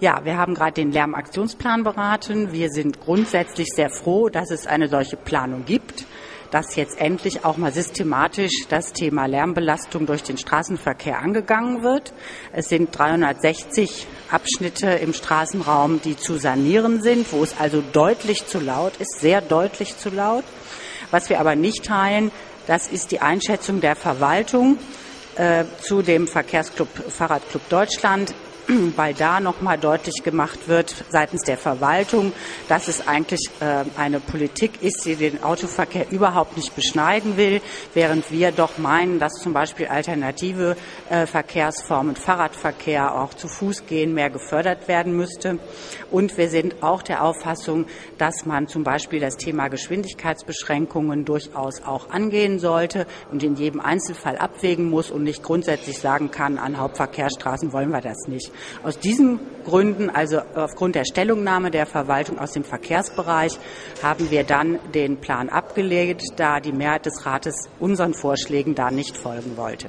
Ja, wir haben gerade den Lärmaktionsplan beraten. Wir sind grundsätzlich sehr froh, dass es eine solche Planung gibt dass jetzt endlich auch mal systematisch das Thema Lärmbelastung durch den Straßenverkehr angegangen wird. Es sind 360 Abschnitte im Straßenraum, die zu sanieren sind, wo es also deutlich zu laut ist, sehr deutlich zu laut. Was wir aber nicht teilen, das ist die Einschätzung der Verwaltung äh, zu dem Verkehrsclub Fahrradclub Deutschland weil da nochmal deutlich gemacht wird seitens der Verwaltung, dass es eigentlich äh, eine Politik ist, die den Autoverkehr überhaupt nicht beschneiden will, während wir doch meinen, dass zum Beispiel alternative äh, Verkehrsformen, Fahrradverkehr, auch zu Fuß gehen, mehr gefördert werden müsste. Und wir sind auch der Auffassung, dass man zum Beispiel das Thema Geschwindigkeitsbeschränkungen durchaus auch angehen sollte und in jedem Einzelfall abwägen muss und nicht grundsätzlich sagen kann, an Hauptverkehrsstraßen wollen wir das nicht. Aus diesen Gründen, also aufgrund der Stellungnahme der Verwaltung aus dem Verkehrsbereich, haben wir dann den Plan abgelegt, da die Mehrheit des Rates unseren Vorschlägen da nicht folgen wollte.